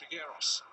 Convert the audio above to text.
Trigueros.